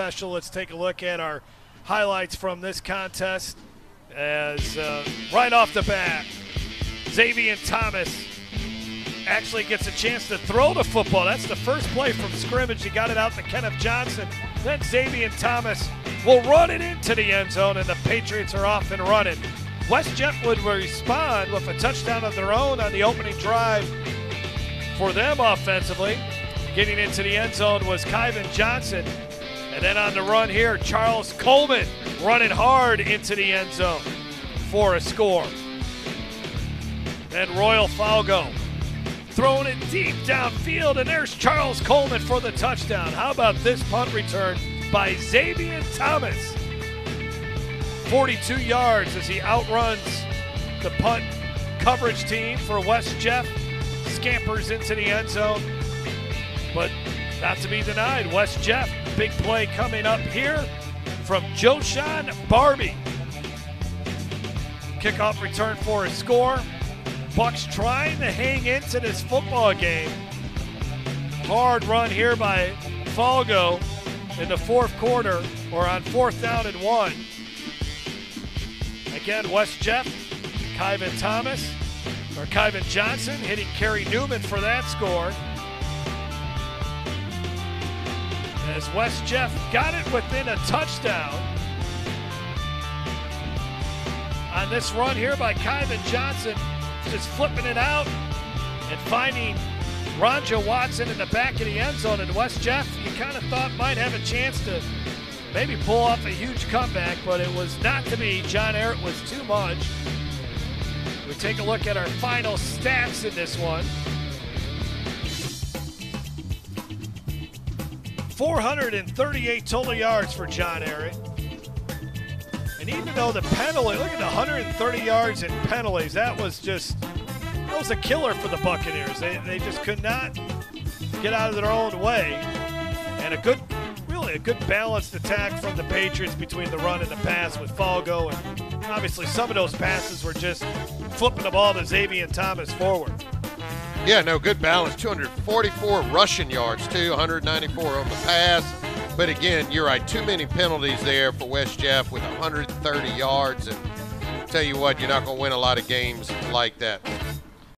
special. Let's take a look at our highlights from this contest. As uh, right off the bat, Zavion Thomas actually gets a chance to throw the football. That's the first play from scrimmage. He got it out to Kenneth Johnson. Then Zavion Thomas will run it into the end zone, and the Patriots are off and running. West Jeff would respond with a touchdown of their own on the opening drive for them offensively. Getting into the end zone was Caivyn Johnson. And then on the run here, Charles Coleman running hard into the end zone for a score. Then Royal Falgout throwing it deep downfield, and there's Charles Coleman for the touchdown. How about this punt return by Zavion Thomas? 42 yards as he outruns the punt coverage team for West Jeff. Scampers into the end zone, but not to be denied. West Jeff, big play coming up here from Joshon Barbie. Kickoff return for a score. Bucks trying to hang into this football game. Hard run here by Falgout in the fourth quarter, or on fourth down and one. Again, West Jeff, Caivyn Thomas, or Caivyn Johnson hitting Kerry Newman for that score. As West Jeff got it within a touchdown on this run here by Caivyn Johnson, just flipping it out and finding Ronja Watson in the back of the end zone. And West Jeff, you kind of thought might have a chance to maybe pull off a huge comeback, but it was not to be. John Ehret was too much. We take a look at our final stats in this one. 438 total yards for John Ehret. And even though the penalty, look at the 130 yards in penalties, that was just, that was a killer for the Buccaneers. They, they just could not get out of their own way. And a good, really a good balanced attack from the Patriots between the run and the pass with Falgout. And obviously some of those passes were just flipping the ball to Zavion Thomas forward. Yeah, no, good balance. 244 rushing yards, too, 194 on the pass. But again, you're right, too many penalties there for West Jeff with 130 yards. And tell you what, you're not going to win a lot of games like that.